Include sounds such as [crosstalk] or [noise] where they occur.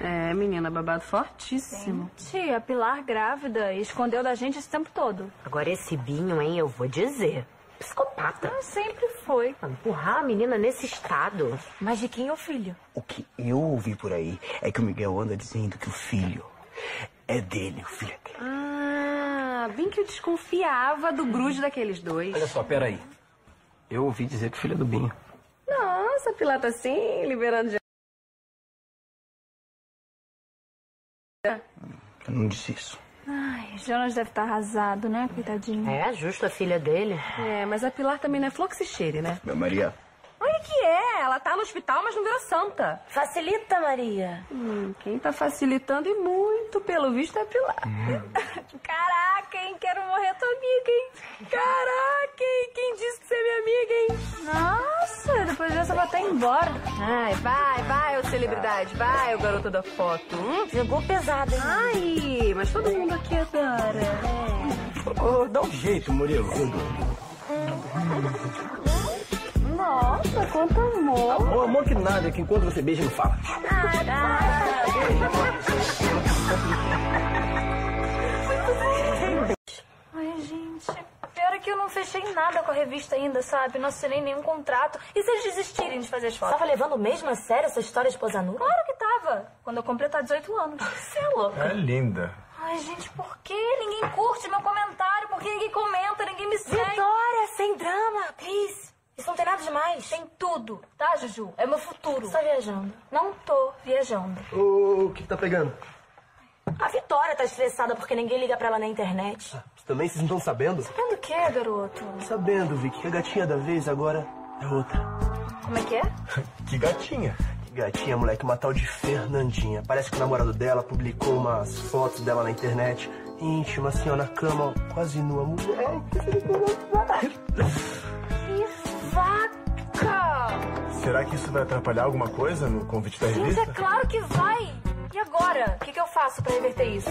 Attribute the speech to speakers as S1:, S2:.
S1: É, menina, babado fortíssimo.
S2: Tia, a Pilar grávida e escondeu da gente esse tempo todo.
S3: Agora esse Binho, hein, eu vou dizer. Psicopata.
S2: Ah, sempre foi.
S3: Empurrar a menina nesse estado.
S2: Mas de quem é o filho?
S4: O que eu ouvi por aí é que o Miguel anda dizendo que o filho é dele, o filho é dele.
S1: Ah, bem que eu desconfiava do grude daqueles dois.
S5: Olha só, peraí. Eu ouvi dizer que o filho é do Binho.
S1: Nossa, Pilar tá assim, liberando de...
S4: Eu não disse isso.
S2: Ai, Jonas deve estar arrasado, né, coitadinho?
S3: É, justo a filha dele.
S1: É, mas a Pilar também não é flor que se cheire, né?
S4: Meu Maria,
S1: Olha que é, ela tá no hospital, mas não virou santa.
S3: Facilita, Maria.
S1: Hum, quem tá facilitando e muito, pelo visto, é a Pilar. [laughs] Caraca, hein, quero morrer tua amiga, hein? Caraca,
S2: Eu vou até embora.
S1: Ai, vai, vai, ô celebridade, vai, o garoto da foto. Hum?
S3: Jogou pesado, hein?
S1: Ai, mas todo mundo aqui adora.
S4: Ô, dá um jeito, Murilo.
S2: Nossa, quanto amor.
S5: Amor, amor que nada, que enquanto você beija, não fala.
S2: Ai, não fechei nada com a revista ainda, sabe? Não assinei nenhum contrato. E se eles desistirem de fazer as fotos?
S3: Tava levando mesmo a sério essa história de posar nua?
S2: Claro que tava. Quando eu completar 18 anos. Você é louco.
S6: É linda.
S2: Ai, gente, por que ninguém curte meu comentário? Por que ninguém comenta? Ninguém me segue?
S3: Vitória, sem drama, please. Isso não tem nada demais.
S2: Tem tudo, tá, Juju? É meu futuro.
S3: Você tá viajando.
S2: Não tô viajando.
S6: O que, que tá pegando?
S3: A Vitória tá estressada porque ninguém liga pra ela na internet.
S6: Também vocês não estão sabendo?
S2: Vendo o que, garoto?
S6: Sabendo, Vicky, que a gatinha da vez agora é outra.
S2: Como é que é? [laughs]
S6: Que gatinha? Que gatinha, moleque, uma tal de Fernandinha. Parece que o namorado dela publicou umas fotos dela na internet. Íntima, assim, ó, na cama, ó, quase nua. Mulher,
S2: Que vaca!
S6: Será que isso vai atrapalhar alguma coisa no convite da
S2: Gente, é
S6: revista?
S2: claro que vai! E agora? O que, que eu faço pra reverter isso?